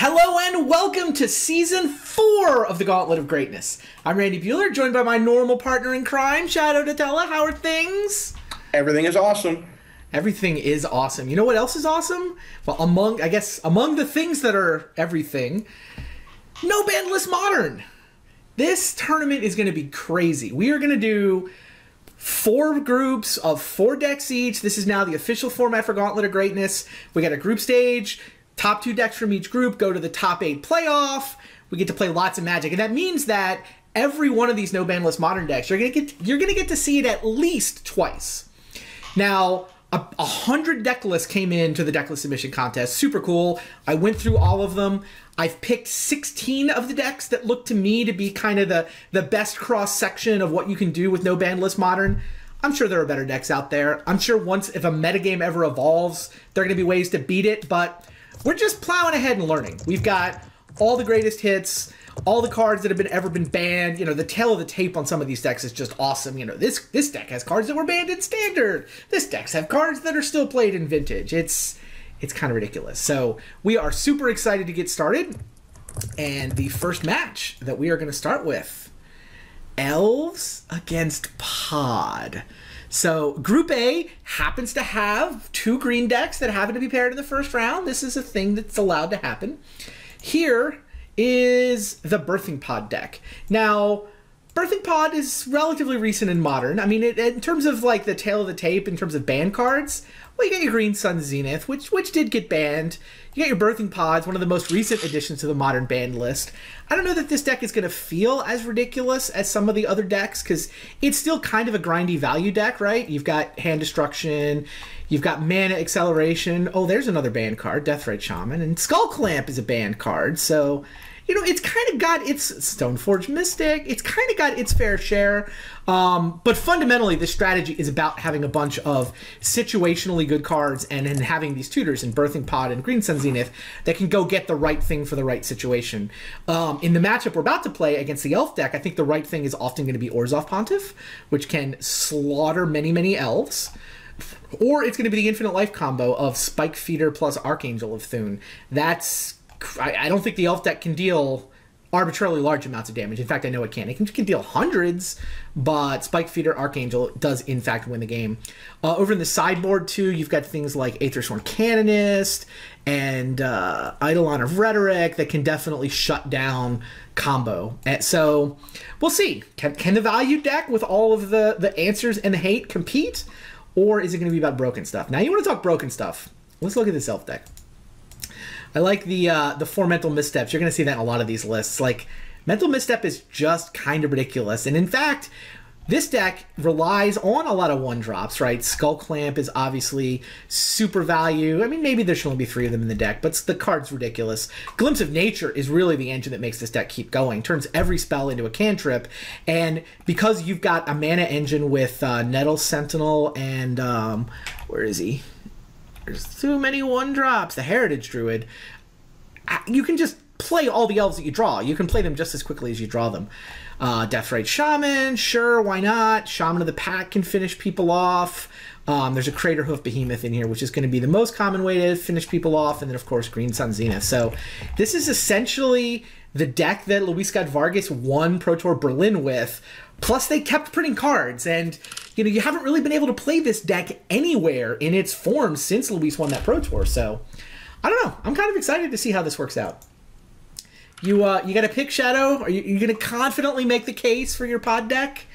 Hello and welcome to season four of the Gauntlet of Greatness. I'm Randy Buehler, joined by my normal partner in crime, Shadow Datella. How are things? Everything is awesome. Everything is awesome. You know what else is awesome? Well, among I guess among the things that are everything, no ban list modern. This tournament is going to be crazy. We are going to do four groups of four decks each. This is now the official format for Gauntlet of Greatness. We got a group stage, top two decks from each group go to the top eight playoff. We get to play lots of Magic, and that means that every one of these no ban list modern decks, you're gonna get you're gonna get to see it at least twice. Now, a, hundred deck lists came in to the deck list submission contest. Super cool. I went through all of them. I've picked 16 of the decks that look to me to be kind of the the best cross section of what you can do with no ban list modern. I'm sure there are better decks out there. I'm sure once if a metagame ever evolves, there are going to be ways to beat it, but we're just plowing ahead and learning. We've got all the greatest hits, all the cards that have been ever been banned. You know, the tale of the tape on some of these decks is just awesome. You know, this this deck has cards that were banned in standard. This decks have cards that are still played in vintage. It's it's kind of ridiculous. So we are super excited to get started. And the first match that we are going to start with Elves against Pod. So Group A happens to have two green decks that happen to be paired in the first round. This is a thing that's allowed to happen. Here is the Birthing Pod deck. Now, Birthing Pod is relatively recent and modern. I mean, it, in terms of like the tale of the tape, in terms of ban cards, well, you got your Green Sun Zenith, which which did get banned. You got your Birthing Pods, one of the most recent additions to the modern banned list. I don't know that this deck is going to feel as ridiculous as some of the other decks because it's still kind of a grindy value deck, right? You've got Hand Destruction, you've got Mana Acceleration. Oh, there's another banned card, Deathrite Shaman, and Skull Clamp is a banned card. So you know, it's kind of got its Stoneforge Mystic. It's kind of got its fair share. Um, but fundamentally, the strategy is about having a bunch of situationally good cards and then having these tutors in Birthing Pod and Green Sun Zenith that can go get the right thing for the right situation. Um, in the matchup we're about to play against the Elf deck, I think the right thing is often going to be Orzhov Pontiff, which can slaughter many, many elves or it's going to be the infinite life combo of Spike Feeder plus Archangel of Thune. That's I, I, don't think the elf deck can deal arbitrarily large amounts of damage. In fact, I know it can. It can, can deal hundreds, but Spike Feeder Archangel does in fact win the game. Uh, over in the sideboard too, you've got things like Aethersworn Canonist and uh, Eidolon of Rhetoric that can definitely shut down combo. And so we'll see. Can, can the value deck with all of the, the answers and the hate compete? Or is it going to be about broken stuff? Now, you want to talk broken stuff. Let's look at this elf deck. I like the uh, the four mental missteps. You're going to see that in a lot of these lists. Like mental misstep is just kind of ridiculous, and in fact, this deck relies on a lot of one drops, right? Skull Clamp is obviously super value. I mean, maybe there should only be three of them in the deck, but the card's ridiculous. Glimpse of Nature is really the engine that makes this deck keep going. Turns every spell into a cantrip, and because you've got a mana engine with uh, Nettle Sentinel and um, where is he? There's too many one drops. The Heritage Druid. You can just play all the elves that you draw. You can play them just as quickly as you draw them. Uh, Deathrite Shaman, sure, why not? Shaman of the Pack can finish people off. Um, there's a Craterhoof Behemoth in here, which is going to be the most common way to finish people off, and then of course Green Sun Zenith. So this is essentially the deck that Luis Scott Vargas won Pro Tour Berlin with. Plus, they kept printing cards, and you know you haven't really been able to play this deck anywhere in its form since Luis won that Pro Tour. So, I don't know. I'm kind of excited to see how this works out. You uh, you got to pick Shadow? Are you, you going to confidently make the case for your pod deck?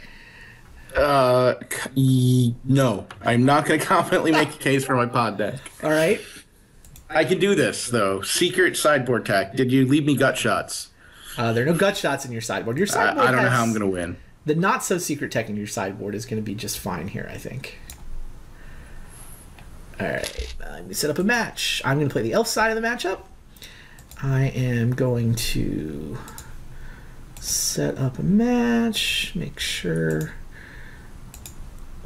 Uh, no, I'm not going to confidently make a case for my pod deck. All right. I can do this though. Secret sideboard tech. Did you leave me gut shots? Uh, there are no gut shots in your sideboard. Your sideboard. I, I don't know how I'm going to win. The not so secret tech in your sideboard is going to be just fine here, I think. All right, let me set up a match. I'm going to play the elf side of the matchup. I am going to set up a match, make sure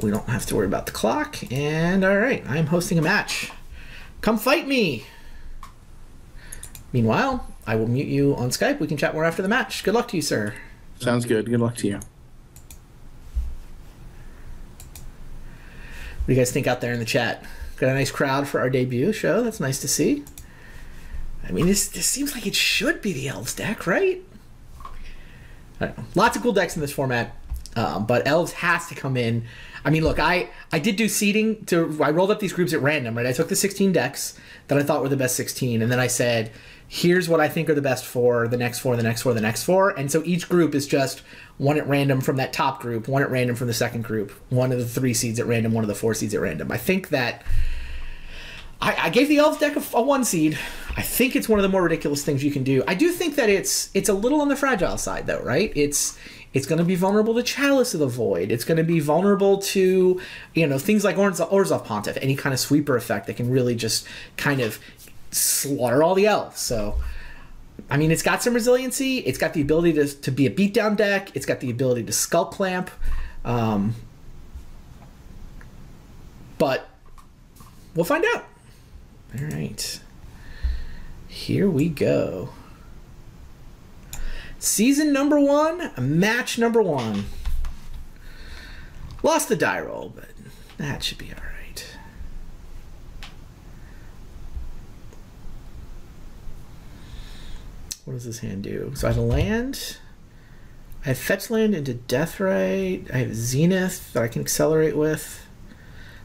we don't have to worry about the clock. And all right, I'm hosting a match. Come fight me. Meanwhile, I will mute you on Skype. We can chat more after the match. Good luck to you, sir. Sounds good. Good luck to you. Do you guys think out there in the chat? Got a nice crowd for our debut show. That's nice to see. I mean, this this seems like it should be the elves deck, right? Lots of cool decks in this format, um, but elves has to come in. I mean, look, I I did do seeding to. I rolled up these groups at random, right? I took the 16 decks that I thought were the best 16, and then I said, here's what I think are the best four, the next four, the next four, the next four, and so each group is just one at random from that top group, one at random from the second group, one of the three seeds at random, one of the four seeds at random. I think that. I, I gave the elf deck a, a one seed. I think it's one of the more ridiculous things you can do. I do think that it's it's a little on the fragile side though, right? It's it's going to be vulnerable to Chalice of the Void. It's going to be vulnerable to you know things like Orzhov, Orzhov Pontiff, any kind of sweeper effect that can really just kind of slaughter all the elves. So. I mean, it's got some resiliency. It's got the ability to, to be a beatdown deck. It's got the ability to skull clamp. Um, but we'll find out. All right. Here we go. Season number one, match number one. Lost the die roll, but that should be all right. What does this hand do? So I have a land. I have fetch land into Deathrite. I have Zenith that I can accelerate with.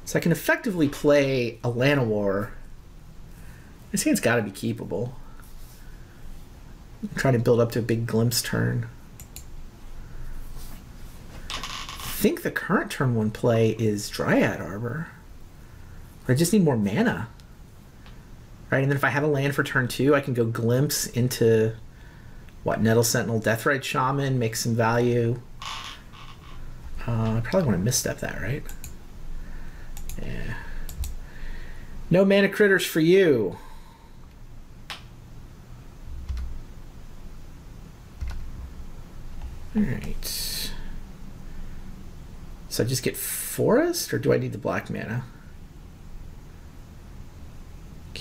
So I can effectively play a Llanowar. This hand's got to be keepable. Trying to build up to a big glimpse turn. I think the current turn one play is Dryad Arbor. I just need more mana. Right, and then if I have a land for turn two, I can go glimpse into what Nettle Sentinel, Deathrite Shaman, make some value. Uh, I probably want to misstep that, right? Yeah. No mana critters for you. Alright. So I just get forest, or do I need the black mana?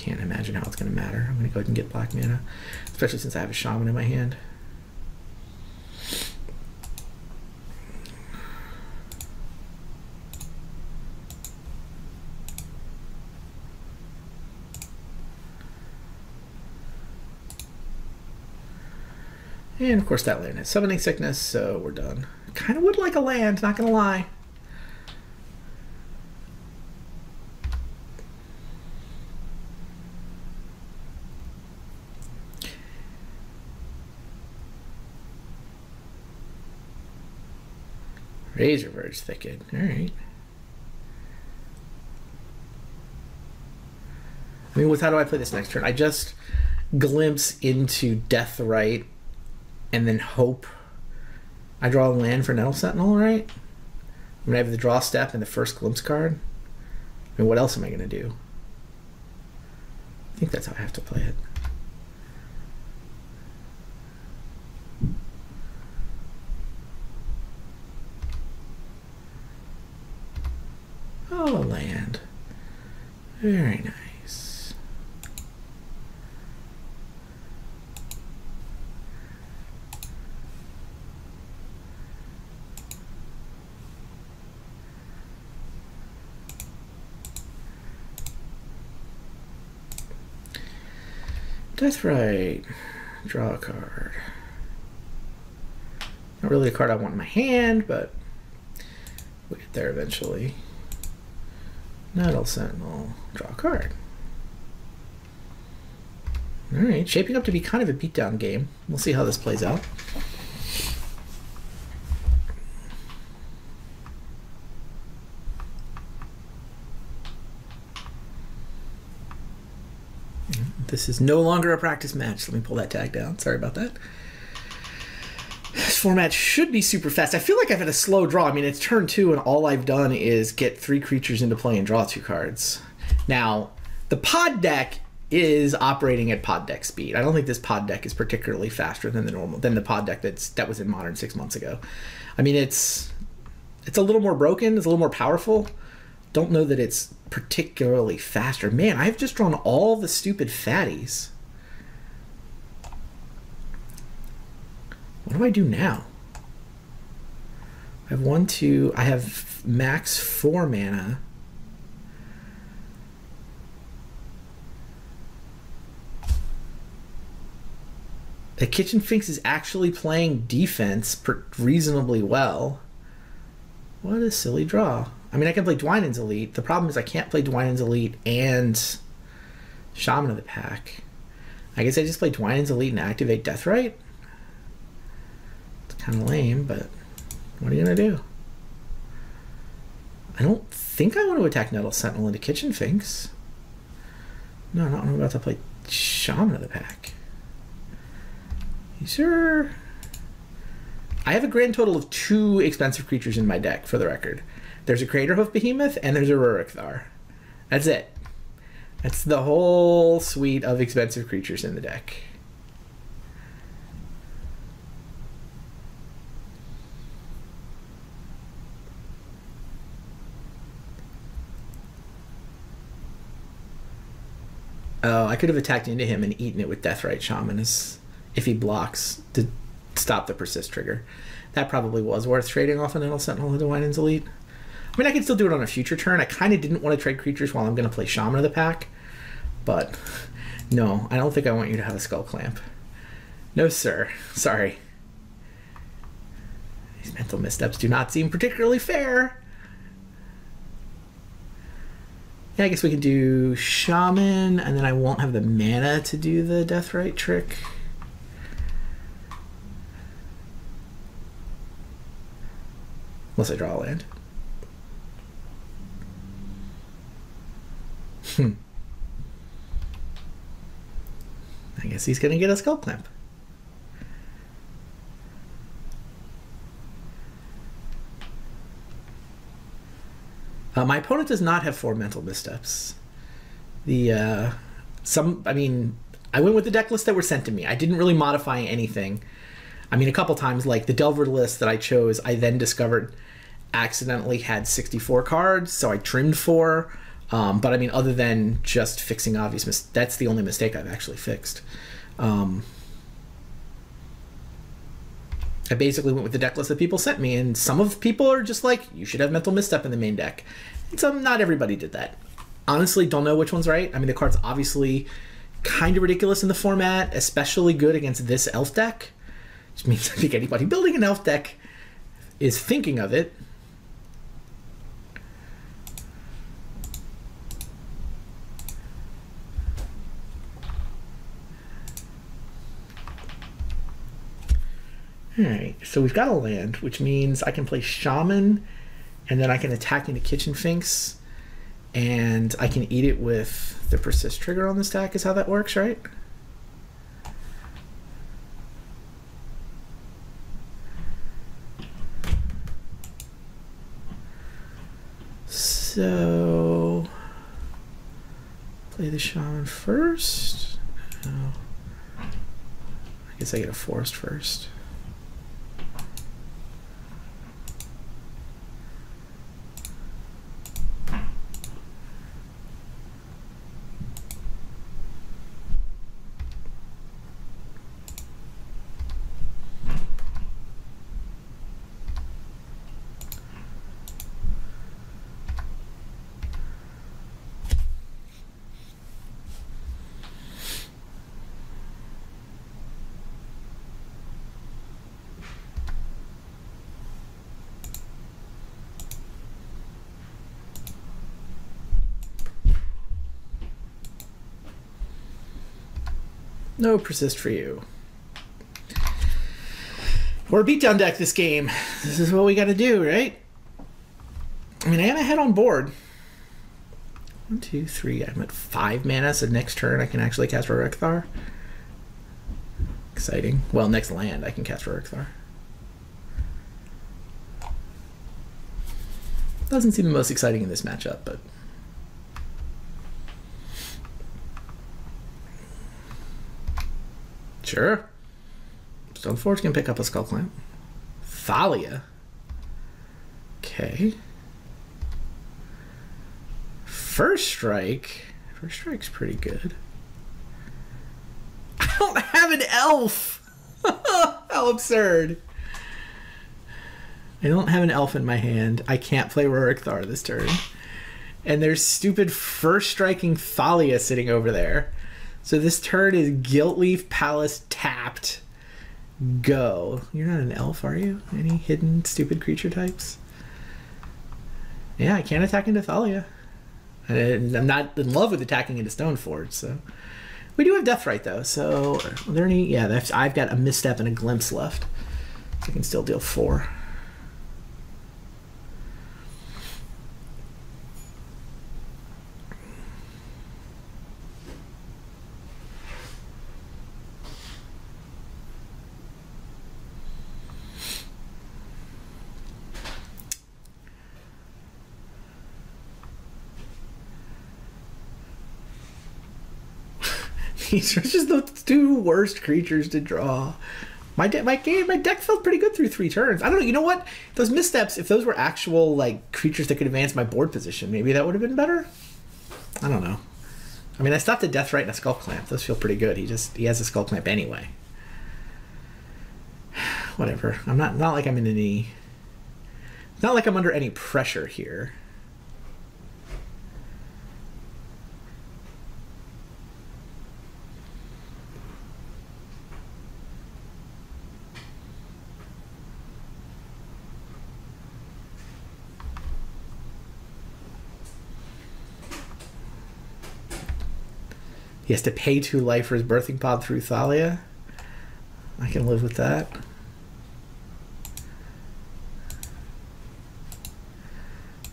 Can't imagine how it's going to matter. I'm going to go ahead and get black mana, especially since I have a shaman in my hand. And of course that land has summoning sickness, so we're done. Kind of would like a land, not gonna lie. Razorverge Thicket, alright. I mean, with how do I play this next turn? I just glimpse into Deathrite and then hope I draw a land for Nettle Sentinel, right? I'm gonna have the draw step and the first glimpse card. I mean, what else am I gonna do? I think that's how I have to play it. Oh, land. Very nice. Deathrite. Draw a card. Not really a card I want in my hand, but we'll get there eventually. Nettle Sentinel. Draw a card. Alright, shaping up to be kind of a beatdown game. We'll see how this plays out. This is no longer a practice match. Let me pull that tag down. Sorry about that. Format should be super fast. I feel like I've had a slow draw. I mean, it's turn two, and all I've done is get three creatures into play and draw two cards. Now, the pod deck is operating at pod deck speed. I don't think this pod deck is particularly faster than the normal than the pod deck that's that was in modern six months ago. I mean, it's it's a little more broken. It's a little more powerful. Don't know that it's particularly faster. Man, I've just drawn all the stupid fatties. What do I do now? I have one, two, I have max four mana. The Kitchen Finks is actually playing defense reasonably well. What a silly draw. I mean, I can play Dwynen's Elite. The problem is I can't play Dwynen's Elite and Shaman of the Pack. I guess I just play Dwynen's Elite and activate Deathrite. Kind of lame, but what are you going to do? I don't think I want to attack Nettle Sentinel into Kitchen Finks. No, not I'm about to play Shaman of the Pack. These are. I have a grand total of two expensive creatures in my deck, for the record. There's a Crater Craterhoof Behemoth and there's a Ruric Thar. That's it. That's the whole suite of expensive creatures in the deck. Oh, I could have attacked into him and eaten it with Deathrite Shaman as if he blocks to stop the persist trigger. That probably was worth trading off an Nettle Sentinel into Dwynen's Elite. I mean, I can still do it on a future turn. I kind of didn't want to trade creatures while I'm going to play Shaman of the Pack, but no, I don't think I want you to have a Skull Clamp. No, sir. Sorry. These mental missteps do not seem particularly fair. Yeah, I guess we can do Shaman, and then I won't have the mana to do the Death Deathrite trick. Unless I draw a land. Hmm. I guess he's gonna get a skull clamp. Uh, my opponent does not have four mental missteps. The uh, some, I mean, I went with the deck lists that were sent to me. I didn't really modify anything. I mean, a couple times, like the Delver list that I chose, I then discovered accidentally had 64 cards, so I trimmed four. Um, but I mean, other than just fixing obvious mis- that's the only mistake I've actually fixed. Um, I basically went with the deck list that people sent me, and some of people are just like, you should have mental misstep in the main deck. And some, not everybody did that. Honestly, don't know which one's right. I mean, the card's obviously kind of ridiculous in the format, especially good against this elf deck. Which means I think anybody building an elf deck is thinking of it. Alright, so we've got a land, which means I can play Shaman, and then I can attack into Kitchen Finks, and I can eat it with the Persist trigger on the stack, is how that works, right? So, play the Shaman first. Oh. I guess I get a Forest first. No persist for you. We're beatdown deck this game. This is what we got to do, right? I mean, I am ahead on board. One, two, three. I'm at five mana, so next turn I can actually cast Ruric Thar. Exciting. Well, next land I can cast Ruric Thar. Doesn't seem the most exciting in this matchup, but Sure. Stoneforge can pick up a Skull Clamp. Thalia. Okay. First Strike. First Strike's pretty good. I don't have an elf! How absurd. I don't have an elf in my hand. I can't play Ruric Thar this turn. And there's stupid first striking Thalia sitting over there. So this turn is Gilt Leaf Palace tapped. go. You're not an elf, are you? Any hidden stupid creature types? Yeah, I can't attack into Thalia. And I'm not in love with attacking into Stoneforge, so. We do have Deathrite, though, so. Are there any. Yeah, I've got a misstep and a glimpse left. So I can still deal four. Are just the two worst creatures to draw. My de- my game my deck felt pretty good through three turns. I don't know. You know what? Those missteps, if those were actual like creatures that could advance my board position, maybe that would have been better. I don't know. I mean, I stopped a Deathrite and a Skull Clamp. Those feel pretty good. He just he has a Skull Clamp anyway. Whatever. I'm not not like I'm in any. Not like I'm under any pressure here. He has to pay two life for his birthing pod through Thalia. I can live with that.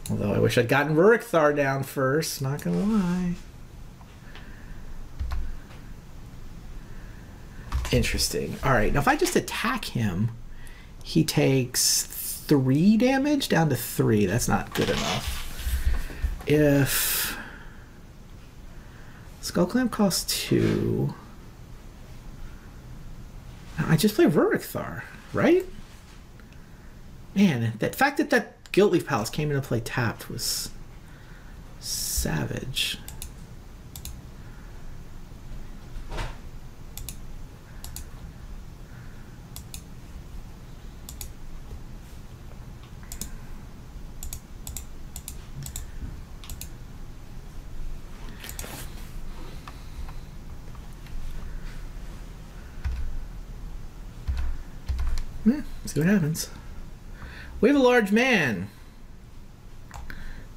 Although I wish I'd gotten Ruric Thar down first, not gonna lie. Interesting. Alright, now if I just attack him, he takes three damage down to three. That's not good enough. If Skull Clamp costs two. I just play Ruric Thar, right? Man, that fact that that Gilt Palace came into play tapped was savage. See what happens. We have a large man.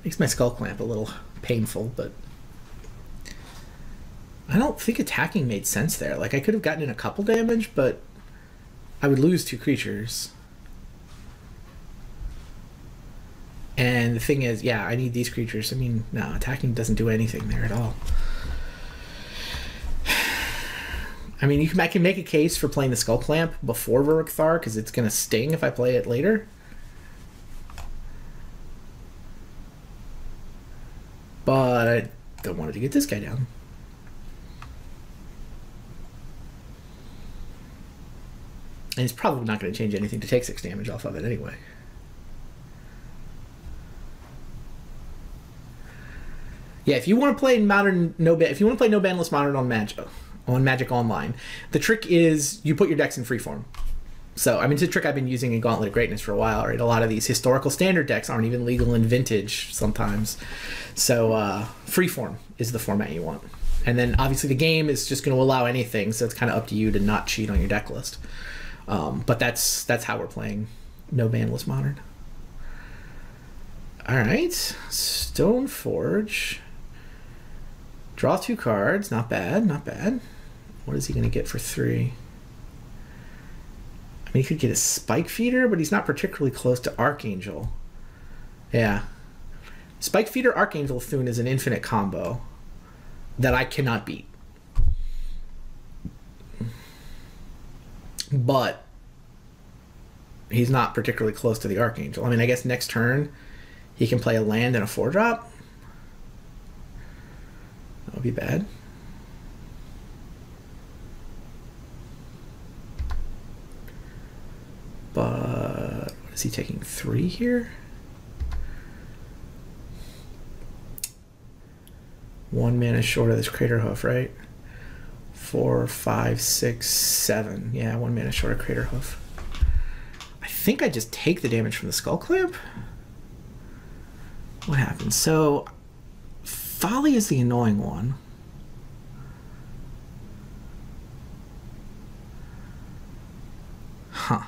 Makes my skull clamp a little painful, but I don't think attacking made sense there. Like I could have gotten in a couple damage, but I would lose two creatures. And the thing is, yeah, I need these creatures. I mean, no, attacking doesn't do anything there at all. I mean, you can I can make a case for playing the Skull Clamp before Ruric because it's gonna sting if I play it later. But I don't want to get this guy down. And it's probably not going to change anything to take six damage off of it anyway. Yeah, if you want to play modern no if you want to play no banless modern on Magic on Magic Online, the trick is you put your decks in freeform. So I mean, it's a trick I've been using in Gauntlet of Greatness for a while. Right, a lot of these historical standard decks aren't even legal in Vintage sometimes. So uh, freeform is the format you want, and then obviously the game is just going to allow anything. So it's kind of up to you to not cheat on your deck list. Um, but that's that's how we're playing No Banless Modern. All right, Stoneforge. Draw two cards. Not bad. Not bad. What is he going to get for three? I mean, he could get a Spike Feeder, but he's not particularly close to Archangel. Yeah. Spike Feeder Archangel Thune is an infinite combo that I cannot beat. But he's not particularly close to the Archangel. I mean, I guess next turn he can play a land and a four drop. That would be bad. But what is he taking? Three here? One mana short of this crater hoof, right? Four, five, six, seven. Yeah, one mana short of crater hoof. I think I just take the damage from the Skull Clamp. What happens? So, Folly is the annoying one. Huh.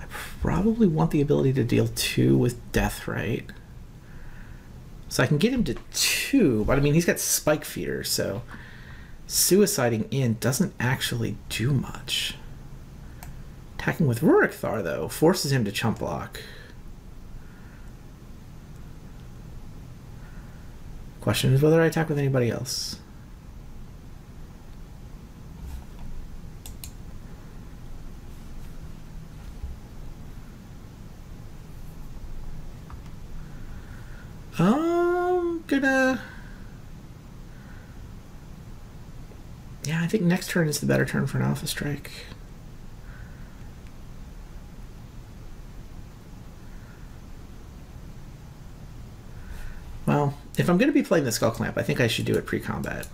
I probably want the ability to deal two with Deathrite. So I can get him to two, but I mean, he's got spike feeder, so suiciding in doesn't actually do much. Attacking with Ruric Thar, though, forces him to chump block. Question is whether I attack with anybody else. I'm gonna. Yeah, I think next turn is the better turn for an Alpha Strike. Well, if I'm going to be playing the Skull Clamp, I think I should do it pre-combat.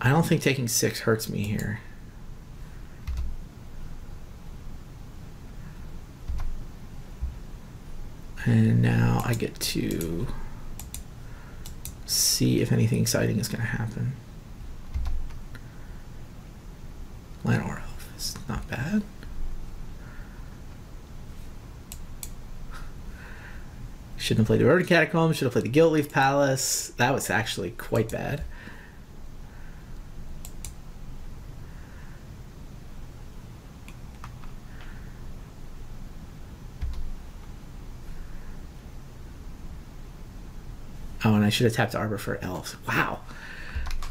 I don't think taking six hurts me here. And now I get to see if anything exciting is going to happen. Llanowar Elf is not bad. Shouldn't have played the Verdant Catacombs, should have played the Gilt Palace. That was actually quite bad. Oh, and I should have tapped Arbor for elves. Wow.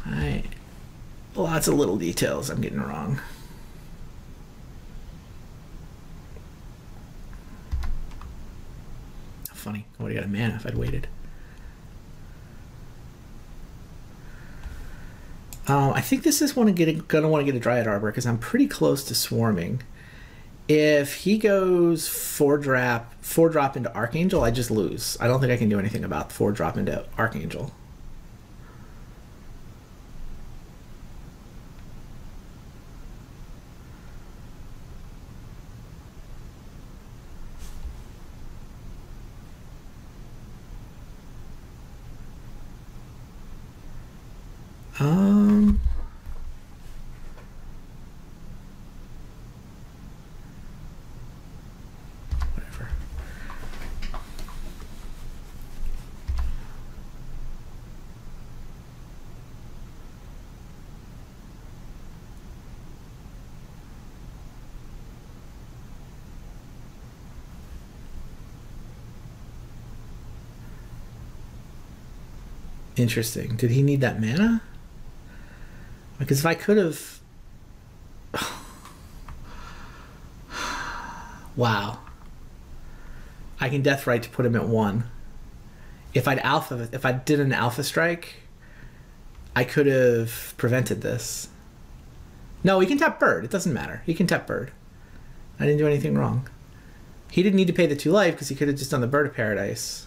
I lots of little details I'm getting wrong. Funny. I would have got a mana if I'd waited. Um, I think this is one gonna want to get a Dryad Arbor because I'm pretty close to swarming. If he goes four drop four drop into Archangel, I just lose. I don't think I can do anything about four drop into Archangel. Interesting. Did he need that mana? Because if I could have. wow. I can Deathrite to put him at one. If I'd alpha, if I did an alpha strike, I could have prevented this. No, he can tap bird. It doesn't matter. He can tap bird. I didn't do anything wrong. He didn't need to pay the two life because he could have just done the bird of paradise.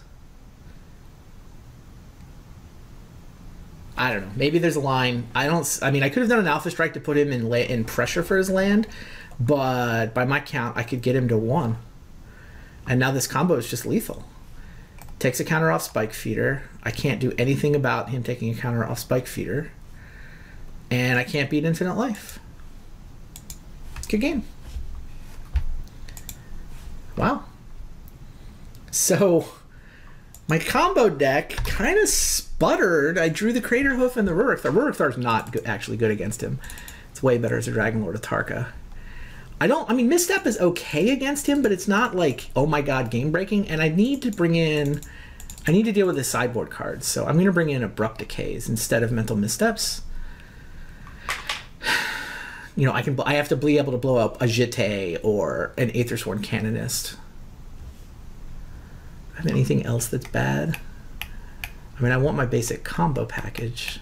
I don't know. Maybe there's a line. I don't. I mean, I could have done an alpha strike to put him in in pressure for his land, but by my count, I could get him to one. And now this combo is just lethal. Takes a counter off Spike Feeder. I can't do anything about him taking a counter off Spike Feeder, and I can't beat Infinite Life. Good game. Wow. So my combo deck kind of sputtered. I drew the Crater Hoof and the Ruric. The Ruric Thar's not good, actually good against him. It's way better as a Dragonlord Atarka. I don't. I mean, Misstep is okay against him, but it's not like oh my god, game breaking. And I need to bring in. I need to deal with his sideboard cards, so I'm going to bring in Abrupt Decays instead of Mental Missteps. You know, I can. I have to be able to blow up a Jitte or an Aethersworn Canonist. Have anything else that's bad? I mean, I want my basic combo package.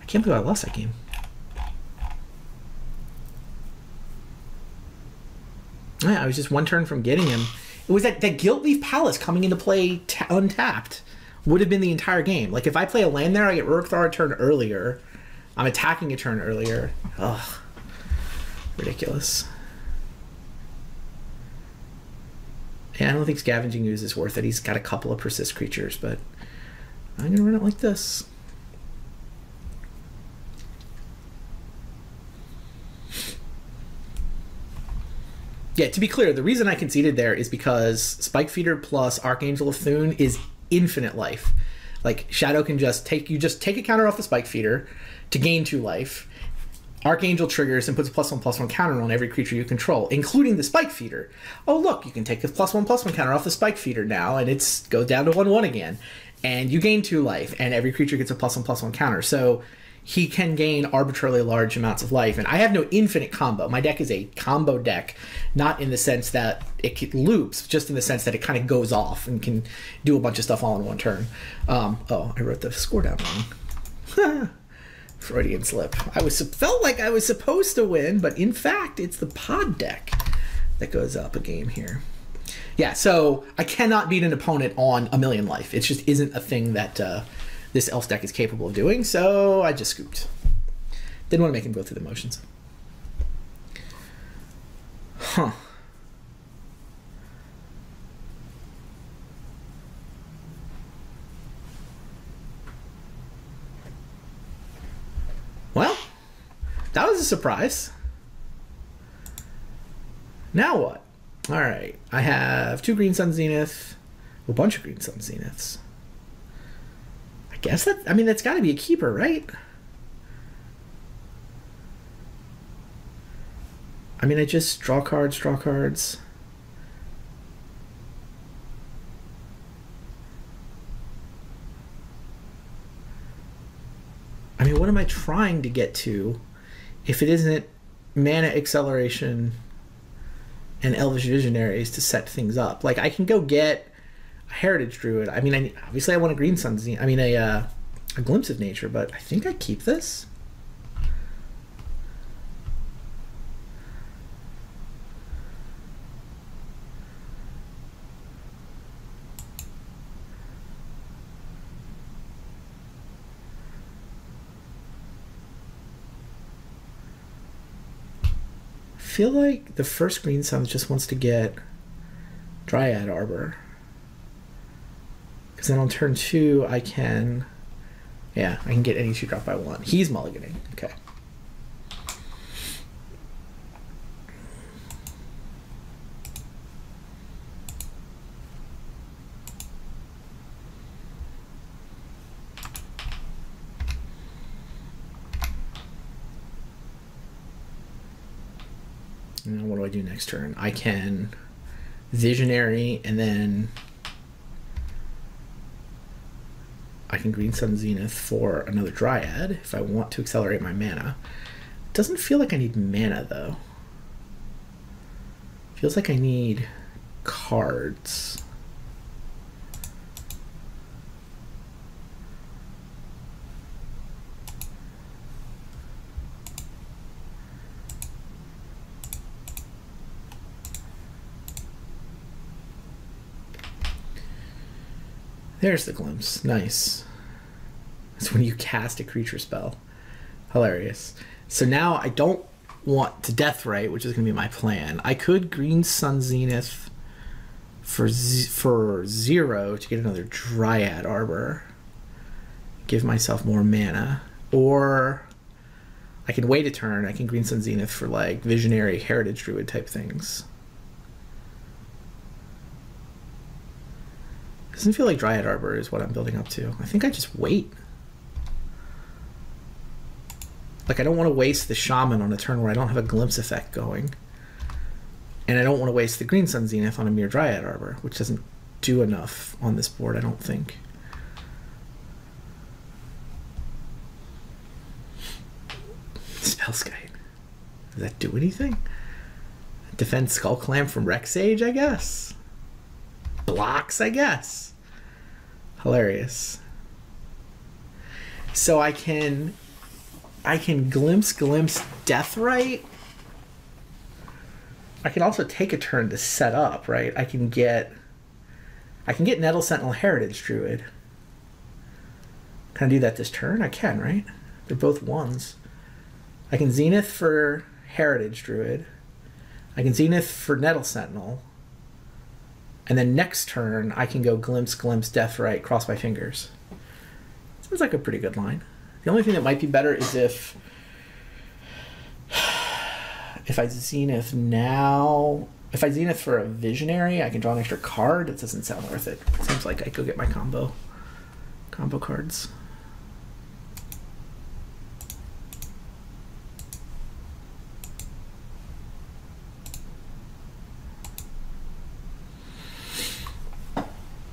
I can't believe I lost that game. Oh, yeah, I was just one turn from getting him. It was that, that Gilt Palace coming into play ta- untapped would have been the entire game. Like, if I play a land there, I get Ruric Thar a turn earlier. I'm attacking a turn earlier. Ugh. Ridiculous. And I don't think Scavenging Ooze is worth it. He's got a couple of Persist creatures, but I'm going to run it like this. Yeah, to be clear, the reason I conceded there is because Spike Feeder plus Archangel of Thune is infinite life. Like Shadow can just take you just take a counter off the Spike Feeder to gain two life, Archangel triggers and puts a plus one plus one counter on every creature you control, including the Spike Feeder. Oh look, you can take a plus one plus one counter off the Spike Feeder now, and it's goes down to one one again, and you gain two life, and every creature gets a plus one plus one counter. So he can gain arbitrarily large amounts of life. And I have no infinite combo. My deck is a combo deck, not in the sense that it loops, just in the sense that it kind of goes off and can do a bunch of stuff all in one turn. Um, oh, I wrote the score down wrong. Freudian slip. I was felt like I was supposed to win, but in fact, it's the pod deck that goes up a game here. Yeah, so I cannot beat an opponent on a million life. It just isn't a thing that uh, this Elf deck is capable of doing, so I just scooped. Didn't want to make him go through the motions. Huh. Well, that was a surprise. Now what? All right, I have two Green Sun Zenith, a bunch of Green Sun Zeniths. I guess that, I mean, that's got to be a keeper, right? I mean, I just draw cards, draw cards. I mean, what am I trying to get to if it isn't mana acceleration and elvish visionaries to set things up? Like, I can go get a heritage druid. I mean, I, obviously, I want a green sun. I mean, a uh, a glimpse of nature, but I think I keep this. Feel like the first Green Sun just wants to get Dryad Arbor. Because then on turn two, I can... Yeah, I can get any two drop by one. He's mulliganing. Okay. And what do next turn? I can Visionary and then I can Green Sun Zenith for another Dryad if I want to accelerate my mana. Doesn't feel like I need mana though. Feels like I need cards. There's the glimpse. Nice. That's when you cast a creature spell. Hilarious. So now I don't want to Deathrite, which is going to be my plan. I could Green Sun Zenith for for zero to get another Dryad Arbor. Give myself more mana. Or I can wait a turn. I can Green Sun Zenith for like Visionary Heritage Druid type things. Doesn't feel like Dryad Arbor is what I'm building up to. I think I just wait. Like, I don't want to waste the Shaman on a turn where I don't have a Glimpse effect going. And I don't want to waste the Green Sun Zenith on a mere Dryad Arbor, which doesn't do enough on this board, I don't think. Spellskite. Does that do anything? Defend Skull Clamp from Rec Sage, I guess. Blocks, I guess. Hilarious. So I can I can glimpse glimpse Deathrite. I can also take a turn to set up, right? I can get I can get Nettle Sentinel Heritage Druid. Can I do that this turn? I can, right? They're both ones. I can Zenith for Heritage Druid. I can Zenith for Nettle Sentinel. And then next turn, I can go glimpse, glimpse, Deathrite, cross my fingers. Sounds like a pretty good line. The only thing that might be better is if if I zenith now If I zenith for a visionary, I can draw an extra card. It doesn't sound worth it. It seems like I could get my combo combo cards.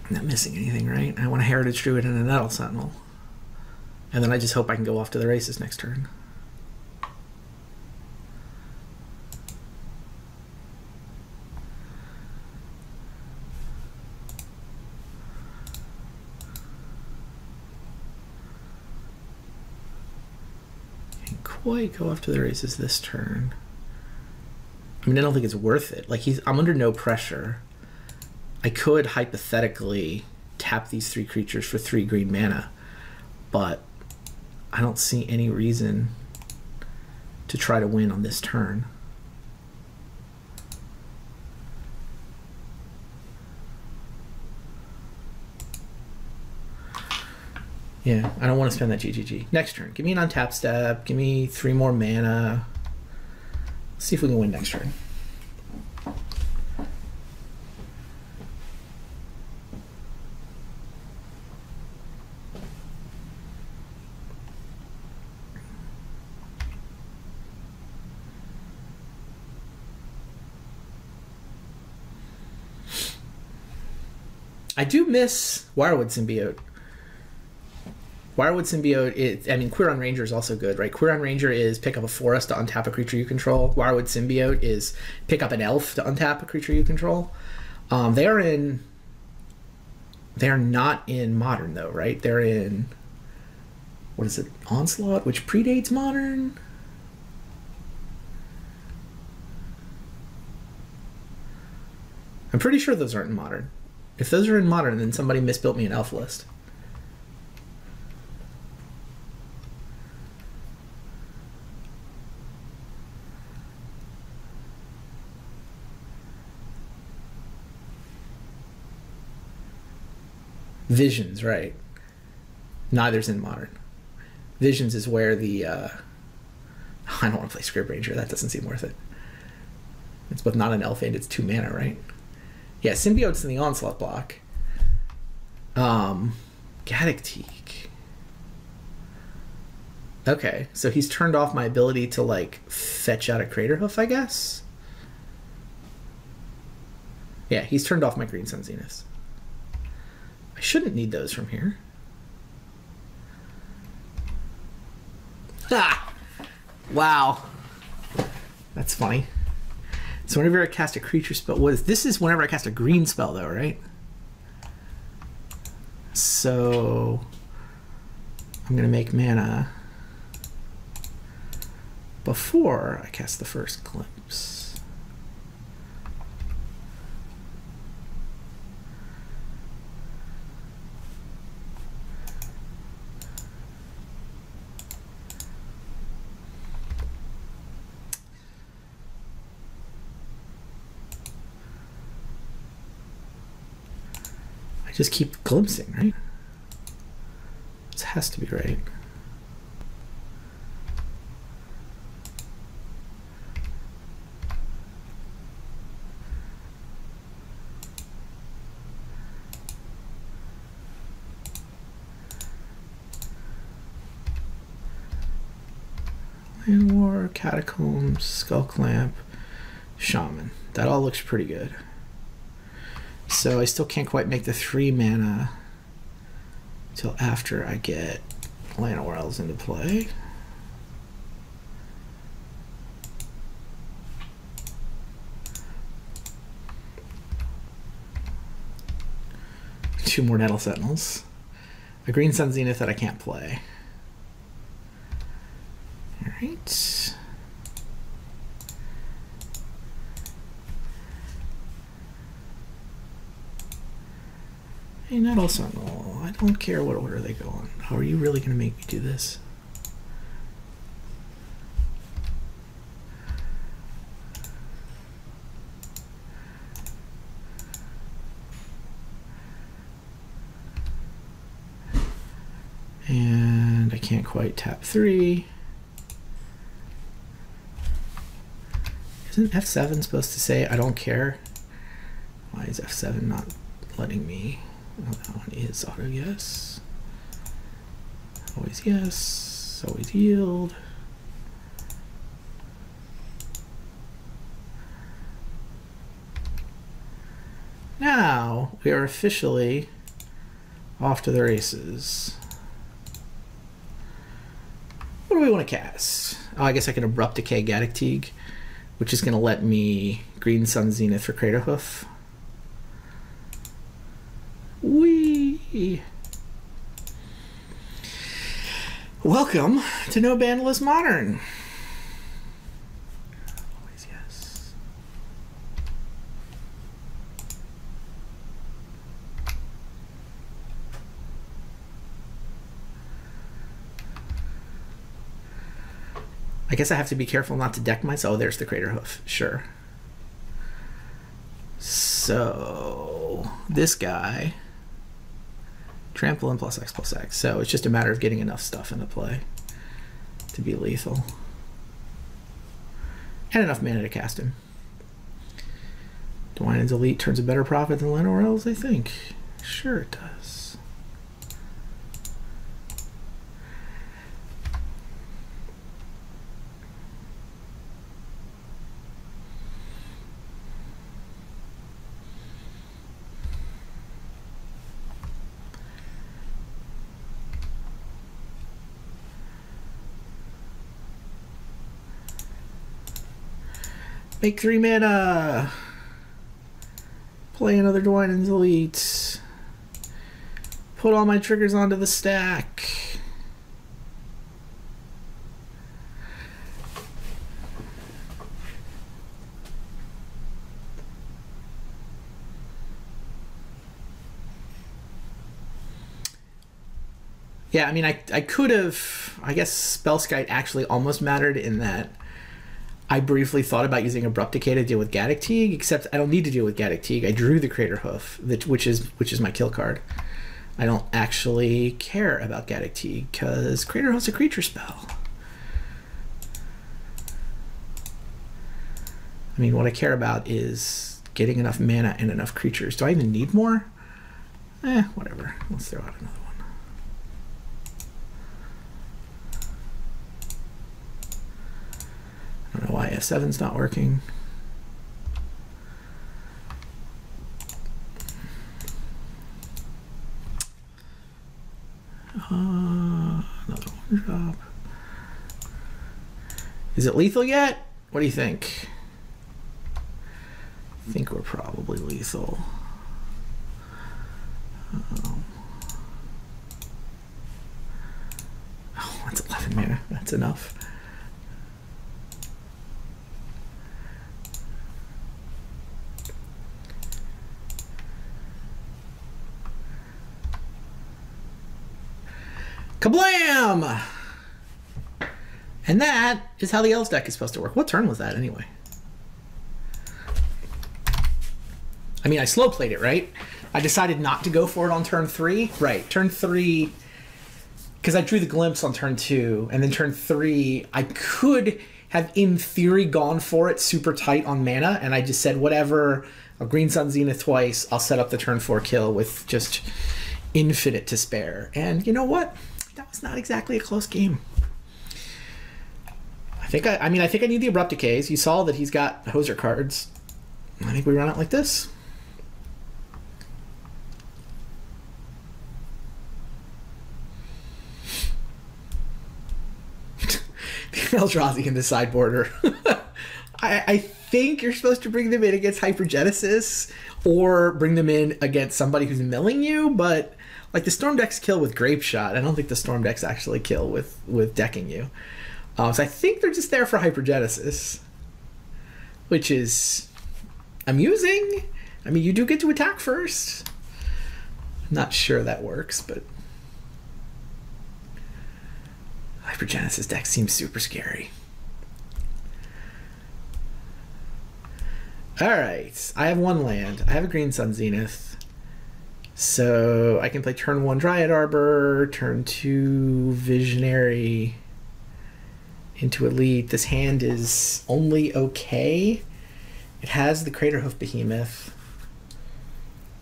Not missing anything, right? I want a Heritage Druid and a Nettle Sentinel. And then I just hope I can go off to the races next turn. Can't quite go off to the races this turn. I mean, I don't think it's worth it. Like he's, I'm under no pressure. I could hypothetically tap these three creatures for three green mana, but I don't see any reason to try to win on this turn. Yeah, I don't want to spend that GGG. Next turn, give me an untap step. Give me three more mana. Let's see if we can win next turn. Do miss Wirewood Symbiote. Wirewood Symbiote, it, I mean, Quirion Ranger is also good, right? Quirion Ranger is pick up a forest to untap a creature you control. Wirewood Symbiote is pick up an elf to untap a creature you control. Um, they are in. They are not in modern though, right? They're in. What is it? Onslaught, which predates modern. I'm pretty sure those aren't in modern. If those are in modern, then somebody misbuilt me an elf list. Visions, right. Neither's in modern. Visions is where the uh I don't want to play Scryb Ranger, that doesn't seem worth it. It's both not an elf and it's two mana, right? Yeah, Symbiote's in the Onslaught block. Um Teeg. Okay, so he's turned off my ability to like fetch out a Craterhoof, I guess. Yeah, he's turned off my Green Sun Zenith. I shouldn't need those from here. Ah! Wow. That's funny. So whenever I cast a creature spell, what is this? Is whenever I cast a green spell, though, right? So I'm gonna make mana before I cast the first glimpse. I just keep glimpsing, right? This has to be right. Llanowar, Catacombs, Skull Clamp, Shaman. That all looks pretty good. So I still can't quite make the three mana till after I get Llanowars into play. Two more Nettle Sentinels. A Green Sun Zenith that I can't play. Alright. Hey, Nettle Sentinel. I don't care what order they go on. How are you really going to make me do this? And I can't quite tap three. Isn't F7 supposed to say I don't care? Why is F7 not letting me? That one is auto yes. Always yes. Always yield. Now we are officially off to the races. What do we want to cast? Oh, I guess I can Abrupt Decay Gaddock Teeg, which is going to let me Green Sun Zenith for Craterhoof. Welcome to No Banned List Modern. Always yes. I guess I have to be careful not to deck myself. Oh, there's the Craterhoof. Sure. So, this guy. Trampoline plus X plus X. So it's just a matter of getting enough stuff into play to be lethal. And enough mana to cast him. Dwynen's Elite turns a better profit than Llanowar I think. Sure it does. Make three mana. Play another Dwynen's Elite. Put all my triggers onto the stack. Yeah, I mean, I, I could have. I guess Spellskite actually almost mattered in that I briefly thought about using Abrupt Decay to deal with Gaddock Teeg, except I don't need to deal with Gaddock Teeg. I drew the Craterhoof, that, which is which is my kill card. I don't actually care about Gaddock Teeg because Craterhoof's a creature spell. I mean, what I care about is getting enough mana and enough creatures. Do I even need more? Eh, whatever. Let's throw out another one. I don't know why F7's not working. Uh, another one drop. Is it lethal yet? What do you think? I think we're probably lethal. Um, oh, that's 11 mana. That's enough. Kablam! And that is how the Elves deck is supposed to work. What turn was that anyway? I mean, I slow played it, right? I decided not to go for it on turn three. Right, turn three, because I drew the glimpse on turn two, and then turn three, I could have, in theory, gone for it super tight on mana, and I just said, whatever, I'll Green Sun Zenith twice, I'll set up the turn four kill with just infinite to spare. And you know what? Was not exactly a close game. I think I, I mean, I think I need the abrupt decays. You saw that he's got hoser cards. I think we run it like this. The Eldrazi in the sideboarder. I, I think you're supposed to bring them in against Hypergenesis or bring them in against somebody who's milling you, but like the Storm decks kill with Grapeshot. I don't think the Storm decks actually kill with with decking you. Um, so I think they're just there for Hypergenesis, which is amusing. I mean, you do get to attack first. I'm not sure that works, but Hypergenesis deck seems super scary. All right, I have one land. I have a Green Sun Zenith. So I can play turn one Dryad Arbor, turn two Visionary into Elite. This hand is only okay. It has the Craterhoof Behemoth.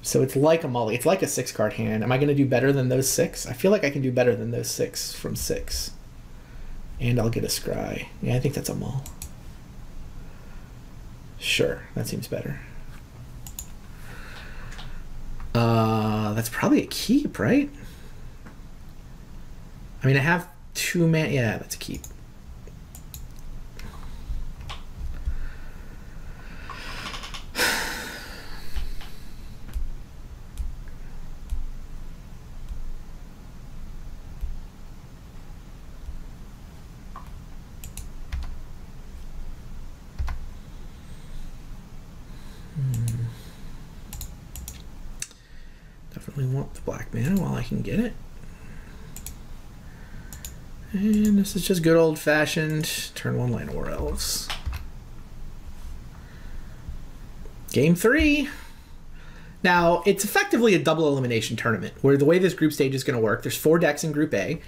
So it's like a molly. It's like a six card hand. Am I going to do better than those six? I feel like I can do better than those six from six. And I'll get a scry. Yeah, I think that's a mull. Sure, that seems better. Uh, that's probably a keep, right? I mean, I have two man. Yeah, that's a keep. Definitely want the black mana while I can get it. And this is just good old fashioned turn one Llanowar Elves. Game three. Now, it's effectively a double elimination tournament where the way this group stage is going to work, there's four decks in Group A.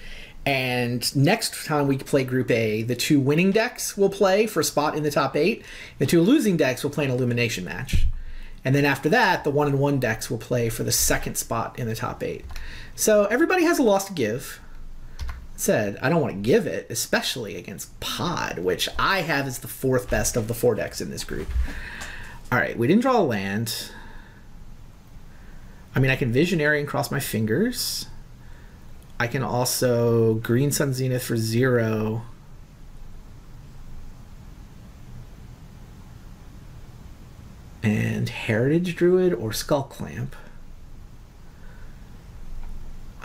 And next time we play Group A, the two winning decks will play for a spot in the top eight. The two losing decks will play an elimination match. And then after that, the one and one decks will play for the second spot in the top eight. So everybody has a loss to give. Said, I don't want to give it, especially against Pod, which I have as the fourth best of the four decks in this group. All right, we didn't draw a land. I mean, I can Visionary and cross my fingers. I can also Green Sun Zenith for zero. And Heritage Druid or Skull Clamp.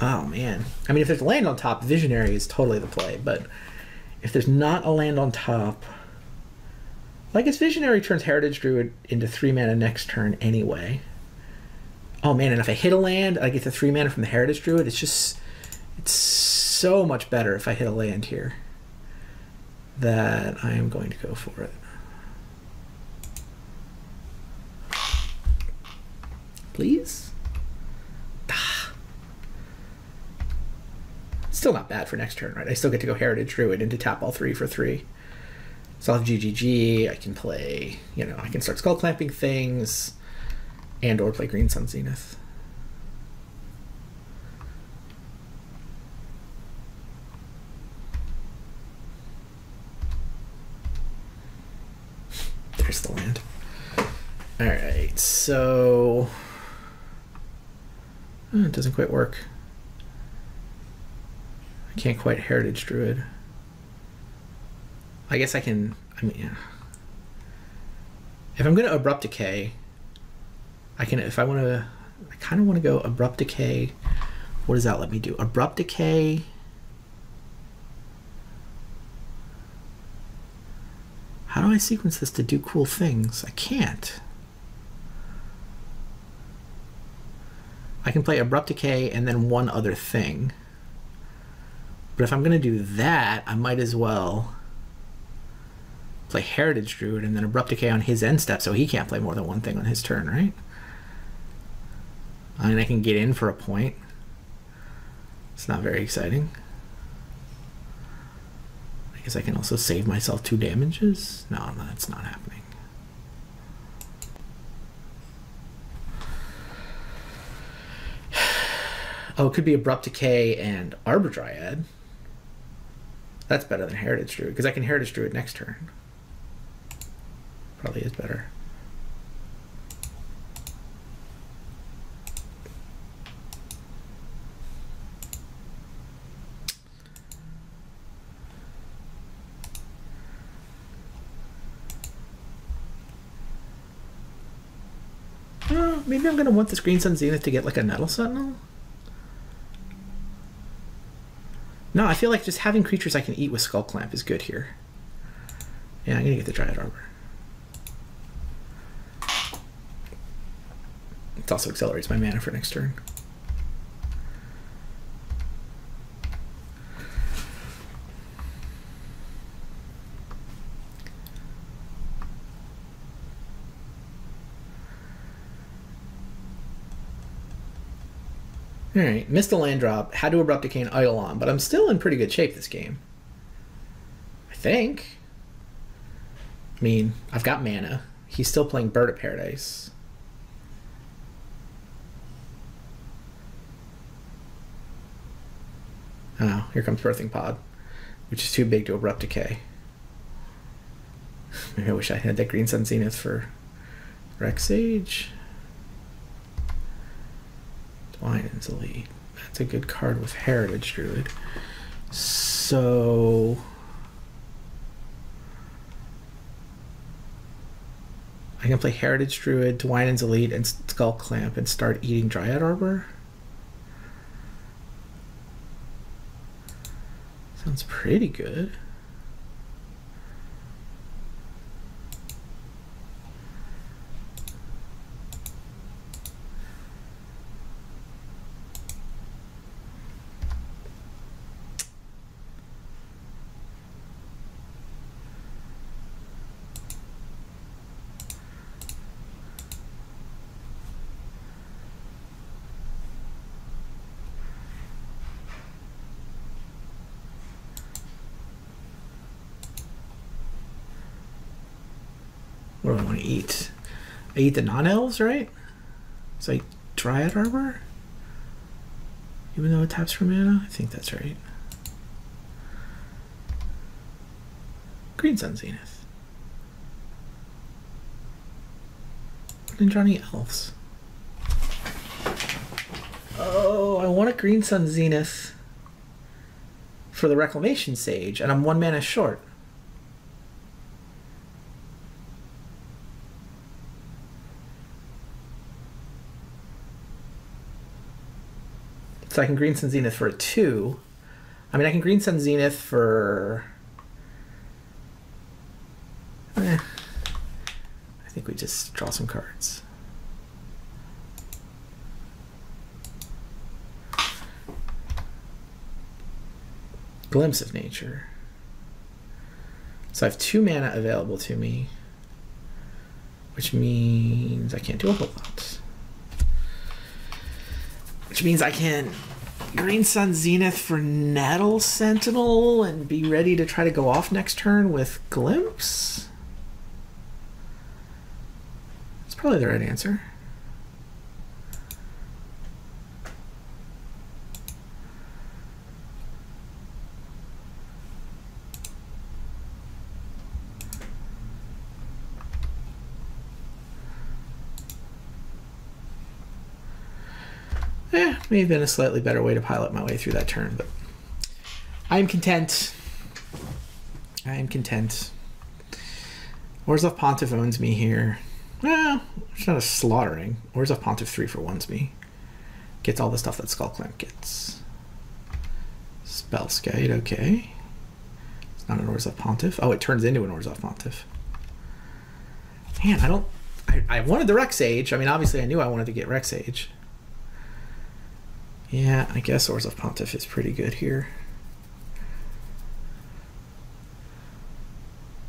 Oh man. I mean, if there's a land on top, Visionary is totally the play. But if there's not a land on top, like its Visionary turns Heritage Druid into three mana next turn anyway. Oh man, and if I hit a land, I get the three mana from the Heritage Druid. It's just, it's so much better if I hit a land here. That I am going to go for it. Please. Still not bad for next turn, right? I still get to go Heritage Druid and to tap all three for three. So I'll have GGG, I can play, you know, I can start skull clamping things and or play Green Sun Zenith. There's the land. Alright, so... Oh, it doesn't quite work. I can't quite Heritage Druid. I guess I can. I mean, yeah. if I'm going to Abrupt Decay, I can. If I want to, I kind of want to go Abrupt Decay. What does that let me do? Abrupt Decay. How do I sequence this to do cool things? I can't. I can play Abrupt Decay and then one other thing. But if I'm going to do that, I might as well play Heritage Druid and then Abrupt Decay on his end step so he can't play more than one thing on his turn, right? I mean, I can get in for a point. It's not very exciting. I guess I can also save myself two damages. No, that's not happening. Oh, it could be Abrupt Decay and Arbor Dryad. That's better than Heritage Druid, because I can Heritage Druid next turn. Probably is better. Maybe I'm going to want this Green Sun Zenith to get like a Nettle Sentinel? No, I feel like just having creatures I can eat with Skull Clamp is good here. Yeah, I'm gonna get the Dryad Arbor. It also accelerates my mana for next turn. Alright, missed a land drop, had to Abrupt Decay and Eidolon, but I'm still in pretty good shape this game. I think. I mean, I've got mana. He's still playing Bird of Paradise. Oh, here comes Birthing Pod, which is too big to Abrupt Decay. Maybe I wish I had that Green Sun Zenith for Rec Sage. Dwynen's Elite. That's a good card with Heritage Druid. So. I can play Heritage Druid, Dwynen's Elite, and Skull Clamp and start eating Dryad Arbor. Sounds pretty good. Eat? I eat the non-elves, right? It's like Dryad Arbor? Even though it taps for mana? I think that's right. Green Sun Zenith. Put in Johnny Elves. Oh, I want a Green Sun Zenith for the Reclamation Sage, and I'm one mana short. So I can Green Sun Zenith for a two. I mean, I can Green Sun Zenith for. Eh. I think we just draw some cards. Glimpse of Nature. So I have two mana available to me, which means I can't do a whole lot. Which means I can Green Sun Zenith for Nettle Sentinel and be ready to try to go off next turn with Glimpse. That's probably the right answer. Eh, may have been a slightly better way to pilot my way through that turn, but I am content. I am content. Orzhov Pontiff owns me here. Well, it's not a slaughtering. Orzhov Pontiff 3 for one's me. Gets all the stuff that Skull Clamp gets. Spellskite, okay. It's not an Orzhov Pontiff. Oh, it turns into an Orzhov Pontiff. Man, I don't... I, I wanted the Rec Sage. I mean, obviously I knew I wanted to get Rec Sage. Yeah, I guess Orzhov Pontiff is pretty good here.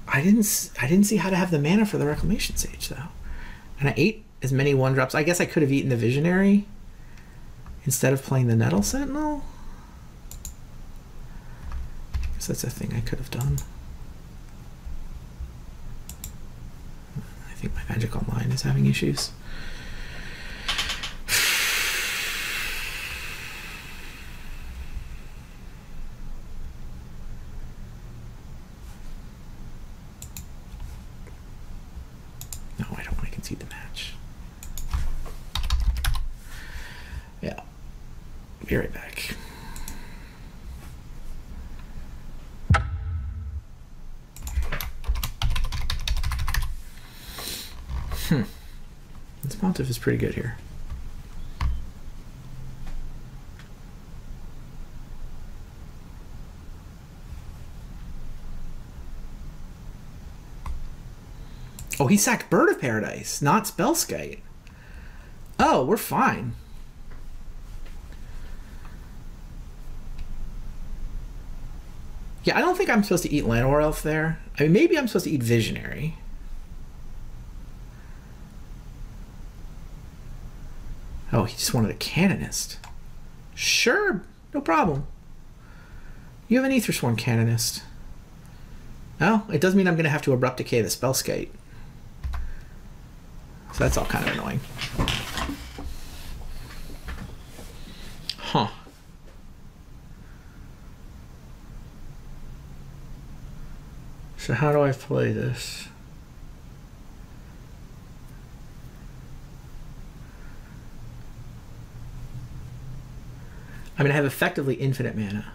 I didn't I didn't see how to have the mana for the Reclamation Sage though. And I ate as many one drops. I guess I could have eaten the Visionary instead of playing the Nettle Sentinel. I guess that's a thing I could have done. I think my Magic Online is having issues. No, I don't want to concede the match. Yeah. Be right back. Hmm. Is pretty good here. Oh, he sacked Bird of Paradise, not Spellskite. Oh, we're fine. Yeah, I don't think I'm supposed to eat Llanowar Elf there. I mean, maybe I'm supposed to eat Visionary. Oh, he just wanted a Canonist. Sure, no problem. You have an Aethersworn Canonist. Oh, it does mean I'm going to have to Abrupt Decay the Spellskite. So that's all kind of annoying. Huh. So how do I play this? I mean, I have effectively infinite mana.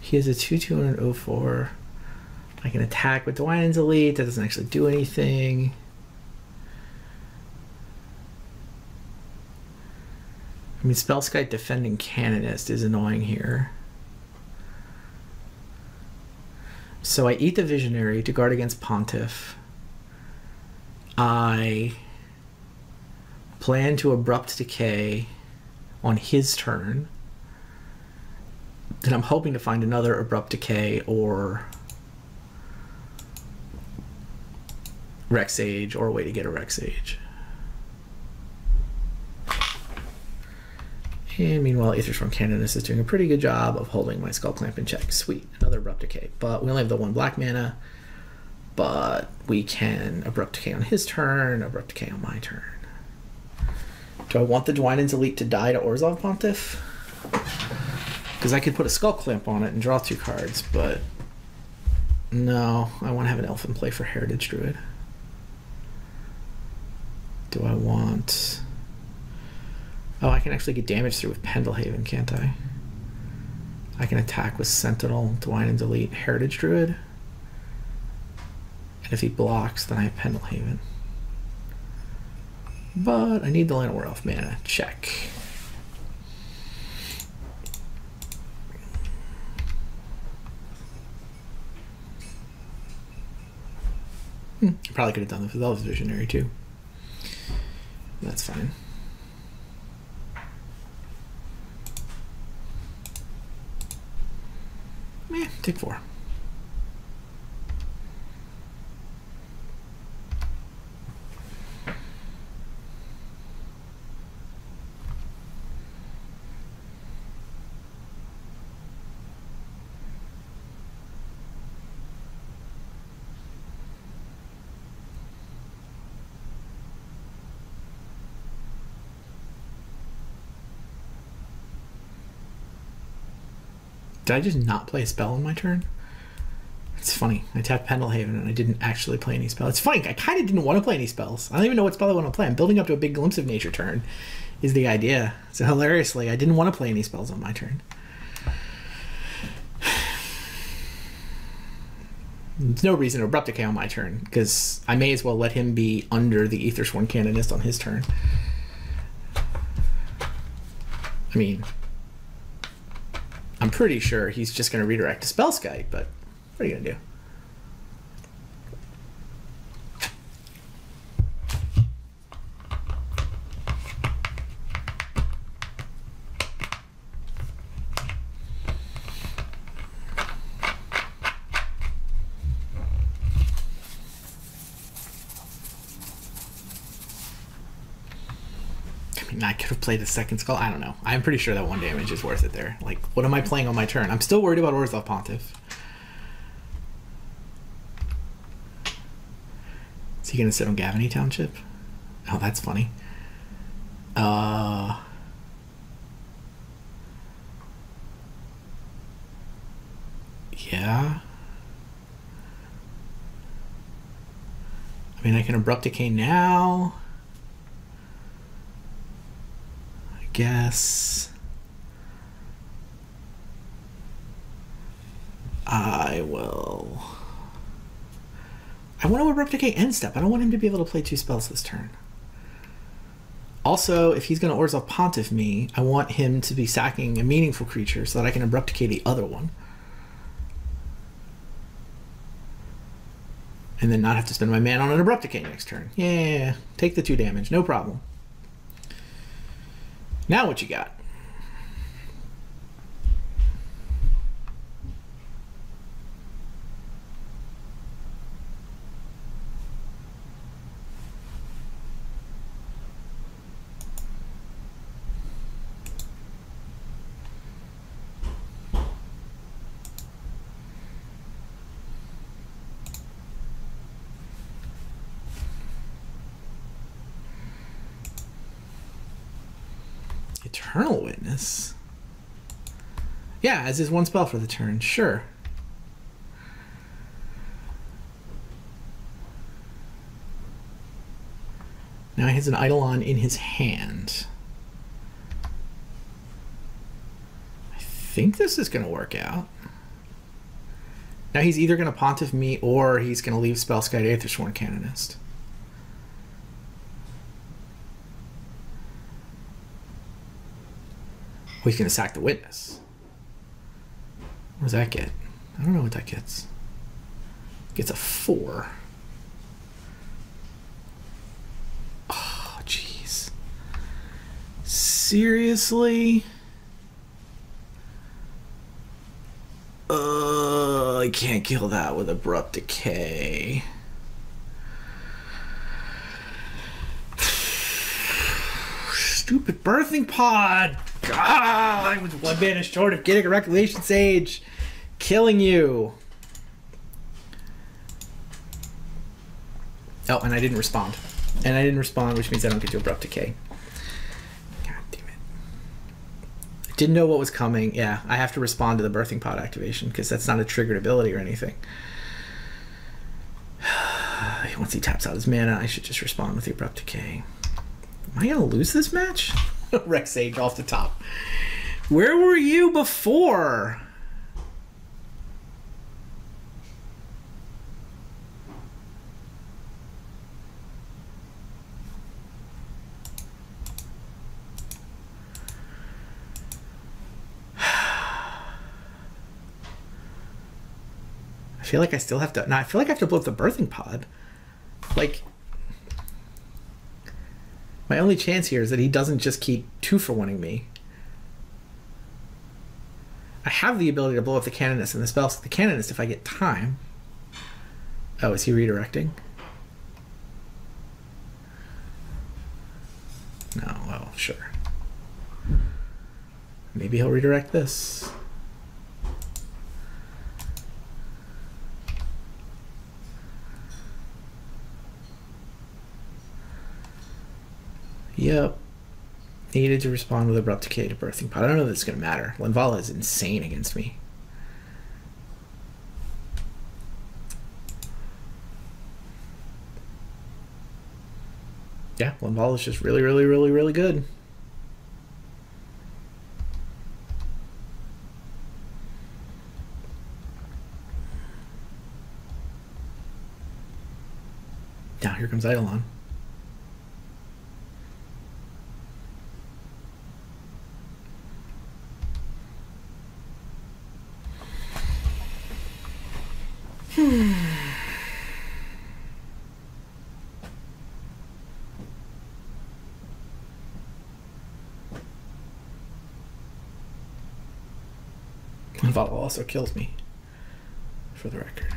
He has a 2 2 and an 04. I can attack with Dwynen's Elite. That doesn't actually do anything. I mean, Spellskite defending Canonist is annoying here. So I eat the Visionary to guard against Pontiff. I plan to Abrupt Decay on his turn. Then I'm hoping to find another Abrupt Decay or Rec Sage or a way to get a Rec Sage. And meanwhile, from Canonist is doing a pretty good job of holding my Skull Clamp in check. Sweet, another Abrupt Decay. But we only have the one black mana. But we can Abrupt Decay on his turn, Abrupt Decay on my turn. Do I want the Dwynen's Elite to die to Orzhov Pontiff? Because I could put a Skull Clamp on it and draw two cards, but no, I want to have an Elf in play for Heritage Druid. Do I want... Oh, I can actually get damage through with Pendelhaven, can't I? I can attack with Sentinel, Dwynen's Elite, Heritage Druid. And if he blocks, then I have Pendelhaven. But I need the Llanowar Elf mana. Check. Hmm, probably could have done this with Elvish Visionary too. That's fine. Yeah, take four. Did I just not play a spell on my turn? It's funny. I tapped Pendelhaven and I didn't actually play any spells. It's funny. I kind of didn't want to play any spells. I don't even know what spell I want to play. I'm building up to a big glimpse of nature turn, is the idea. So hilariously, I didn't want to play any spells on my turn. There's no reason to abrupt decay on my turn because I may as well let him be under the Aethersworn Canonist on his turn. I mean, I'm pretty sure he's just going to redirect to Spellskite, but what are you going to do? A second skull. I don't know. I'm pretty sure that one damage is worth it there. Like, what am I playing on my turn? I'm still worried about Orzhov Pontiff. Is he gonna sit on Gavony Township? Oh, that's funny. Uh. Yeah. I mean, I can abrupt decay now. I guess. I will. I want to decay end step. I don't want him to be able to play two spells this turn. Also, if he's going to Orzhov Pontiff me, I want him to be sacking a meaningful creature so that I can abrupt decay the other one. And then not have to spend my mana on an abrupt decay next turn. Yeah, take the two damage, no problem. Now what you got? Yeah, as is one spell for the turn. Sure. Now he has an Eidolon in his hand. I think this is going to work out. Now he's either going to Pontiff me or he's going to leave Spellskite Aethersworn Canonist. Oh, he's going to sack the witness. What does that get? I don't know what that gets. Gets a four. Oh, jeez. Seriously? Uh, I can't kill that with abrupt decay. Stupid birthing pod. God, I was one mana short of getting a Recollection Sage, killing you. Oh, and I didn't respond. And I didn't respond, which means I don't get to abrupt decay. God damn it. I didn't know what was coming. Yeah, I have to respond to the birthing pod activation because that's not a triggered ability or anything. Once he taps out his mana, I should just respond with the abrupt decay. Am I gonna lose this match? Rec Sage off the top. Where were you before? I feel like I still have to. No, I feel like I have to blow up the birthing pod. Like, my only chance here is that he doesn't just keep two for winning me. I have the ability to blow up the canonist and the spell the canonist if I get time. Oh, is he redirecting? No, well, sure. Maybe he'll redirect this. Yep. Needed to respond with abrupt decay to birthing pod. I don't know if it's gonna matter. Linvala is insane against me. Yeah, Linvala is just really, really, really, really good. Now here comes Eidolon. Linvala also kills me, for the record.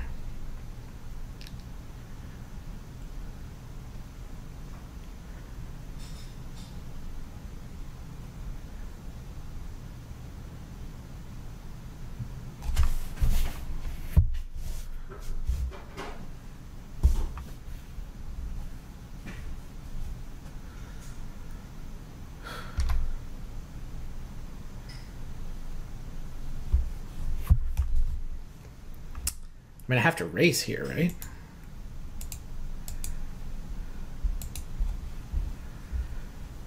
Mean, I have to race here, right?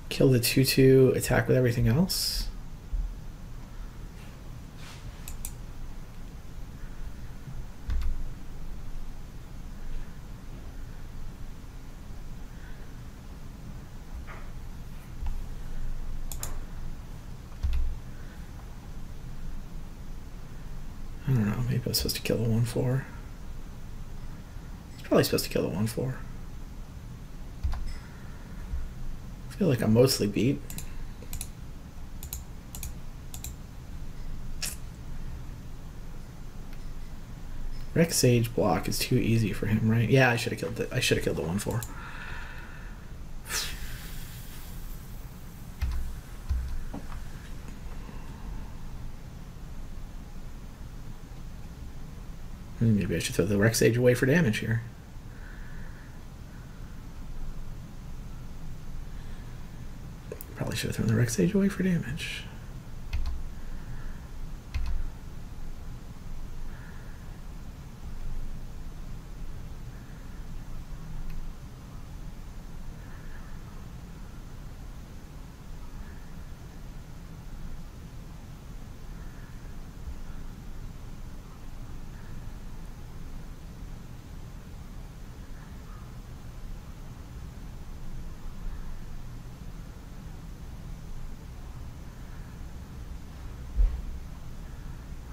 Kill the 2 2, attack with everything else. I don't know. Maybe I was supposed to kill the 1 4. It's probably supposed to kill the 1 4. I feel like I'm mostly beat. Rec Sage block is too easy for him, right? Yeah, I should have killed the I should have killed the 1 4. Maybe I should throw the Rec Sage away for damage here. Should have thrown the Rec Sage away for damage.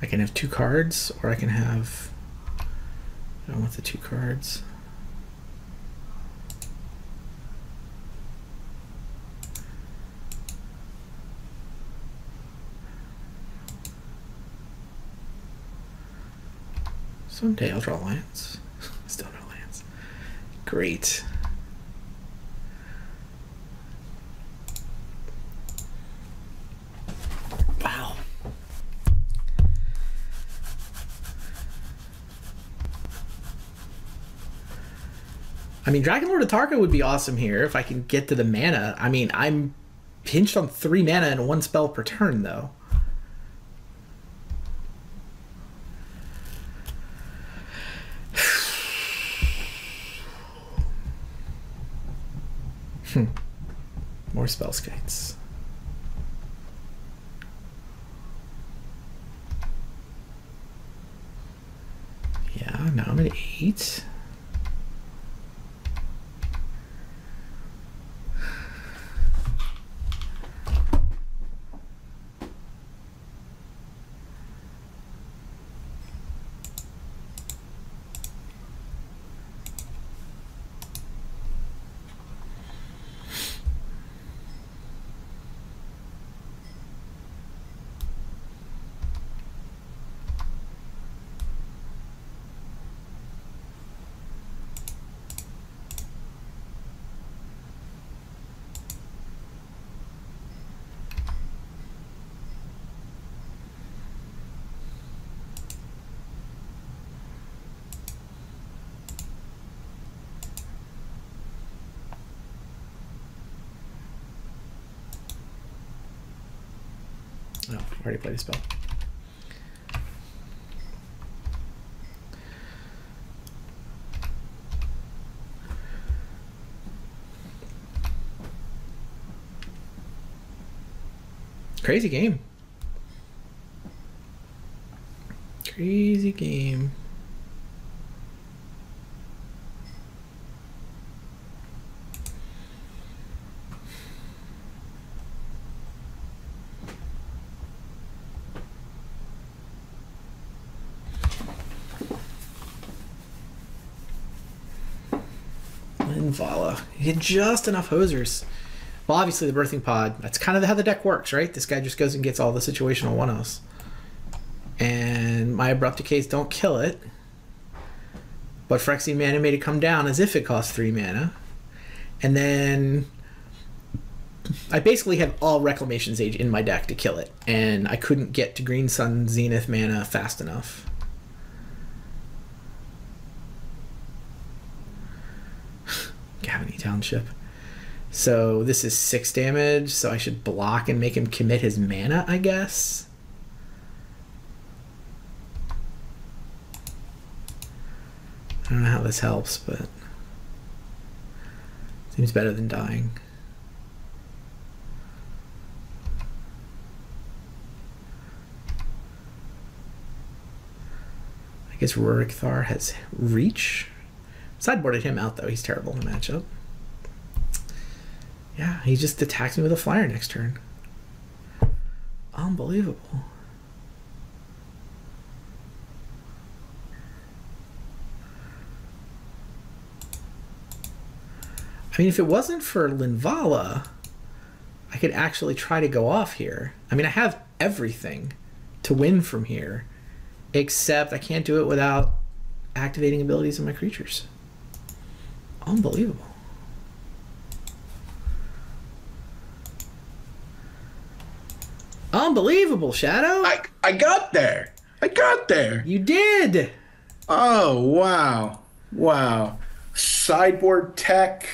I can have two cards, or I can have. I don't want the two cards. Someday I'll draw Lance. Still no Lance. Great. Wow. I mean, Dragonlord Atarka would be awesome here if I can get to the mana. I mean, I'm pinched on three mana and one spell per turn, though. Hmm. More spell skites. Yeah, now I'm at eight. No, I already played the spell. Crazy game. Crazy game. Linvala. He had just enough hosers. Well, obviously the birthing pod. That's kind of how the deck works, right? This guy just goes and gets all the situational one offs. And my abrupt decays don't kill it. But Phyrexian mana made it come down as if it cost three mana. And then I basically have all Reclamation Sage in my deck to kill it. And I couldn't get to Green Sun Zenith mana fast enough. Township. So this is six damage, so I should block and make him commit his mana, I guess. I don't know how this helps, but seems better than dying. I guess Ruric Thar has reach. Sideboarded him out though. He's terrible in the matchup. Yeah, he just attacks me with a flyer next turn. Unbelievable. I mean, if it wasn't for Linvala, I could actually try to go off here. I mean, I have everything to win from here, except I can't do it without activating abilities of my creatures. Unbelievable. Unbelievable, Shadow. I, I got there. I got there. You did. Oh, wow. Wow. Sideboard tech,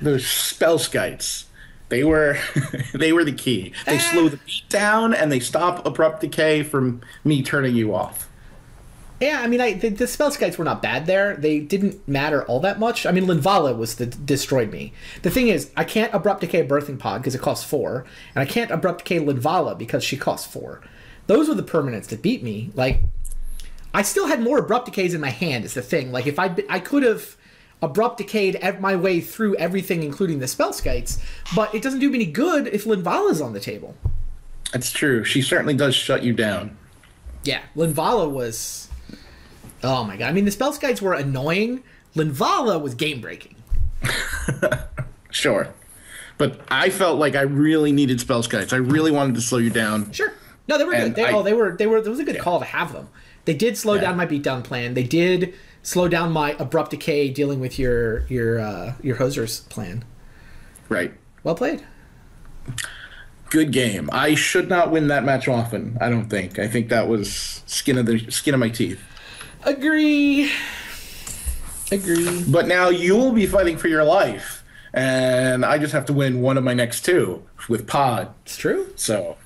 those spell skites. They were they were the key. They eh. slow the beat down and they stop abrupt decay from me turning you off. Yeah, I mean, I the, the spell skites were not bad there. They didn't matter all that much. I mean, Linvala was the destroyed me. The thing is, I can't abrupt decay a birthing pod because it costs four, and I can't abrupt decay Linvala because she costs four. Those were the permanents that beat me. Like, I still had more abrupt decays in my hand. Is the thing. Like, if I I could have abrupt decayed my way through everything, including the spell skites, but it doesn't do me any good if Linvala's on the table. That's true. She certainly does shut you down. Yeah, Linvala was Oh my god! I mean, the spell skites were annoying. Linvala was game breaking. sure, but I felt like I really needed spell skites. I really wanted to slow you down. Sure. No, they were good. They, I, oh, they were. They were. It was a good yeah. call to have them. They did slow yeah. down my beatdown plan. They did slow down my abrupt decay dealing with your your uh, your hosers plan. Right. Well played. Good game. I should not win that match often. I don't think. I think that was skin of the skin of my teeth. Agree. Agree. But now you'll be fighting for your life, and I just have to win one of my next two with Pod. It's true. So